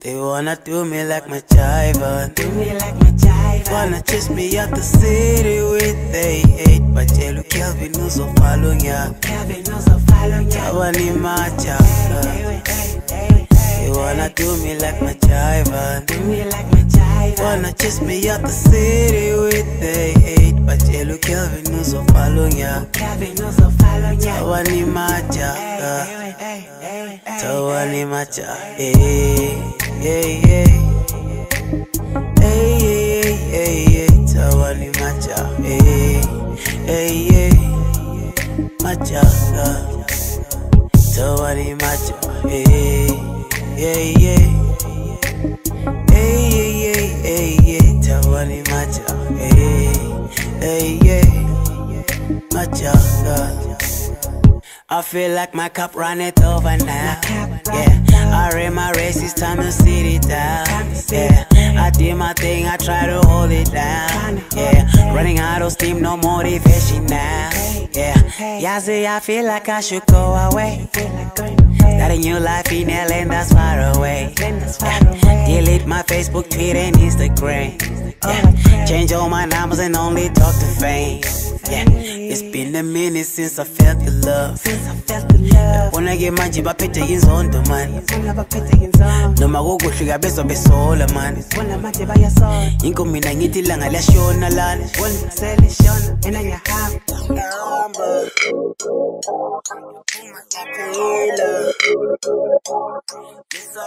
They wanna do me like my jiver, Do me like my jive. wanna chase me out the city with they hate. Batshela Kelvin uzofalo nya, Calvin uzofalo nyaka. abani majaka. They wanna do me like my jiver, Do me like. Wanna chase me out the city with they hate. Batshela Kelvin uzofalo nya, Calvin uzofalo nyaka. abani majaka. Hey, hey, hey, hey. Tawani macha. Hey, hey, hey, hey, tawani macha, eh, hey, hey, macha, tawani macha, eh, hey, hey, hey, hey, macha. I feel like my cup runneth over now. Yeah, I ran my race, it's time to sit it down. Yeah, I did my thing, I try to hold it down. Yeah, running out of steam, no motivation now. Yeah, yeah, see, I feel like I should go away. Got a new life in LA, that's far away. Yeah, delete my Facebook, Twitter, and Instagram. Yeah, change all my numbers and only talk to fame. Yeah, it's been a minute since I felt the love. Since I felt the love. Bona ke manje baphethe inzondo man Bona baphethe inzondo. noma kukuhle bezwa besola man Bona manje bayasola. inko mina ngithi ilanga liyashona lana Bona selishona. They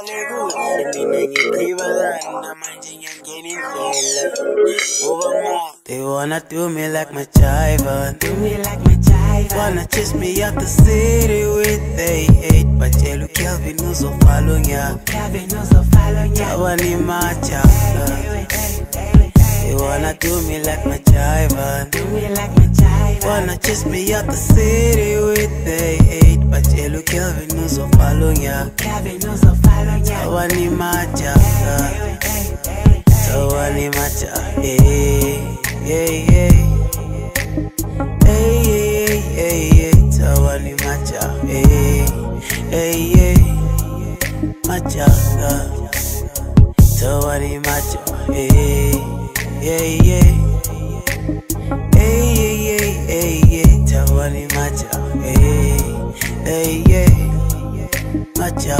wanna do me like my jiver Do me like my jive. Wanna chase me out the city with they hate Batshela Kelvin uzofalo nya Calvin uzofalo nyaka. Abani macha Hey, hey, hey, hey. They wanna do me like my jiver Do me like Wanna chase me out the city with they hate Batshela Kelvin uzofalo nya Calvin uzofalo nyaka. Abani macha Hey, hey, hey, hey. Tawani macha, eh, eh, eh. Hey, hey, hey, hey, tawani macha, eh, hey, hey, macha, tawani macha, eh, hey, hey, hey, hey, macha.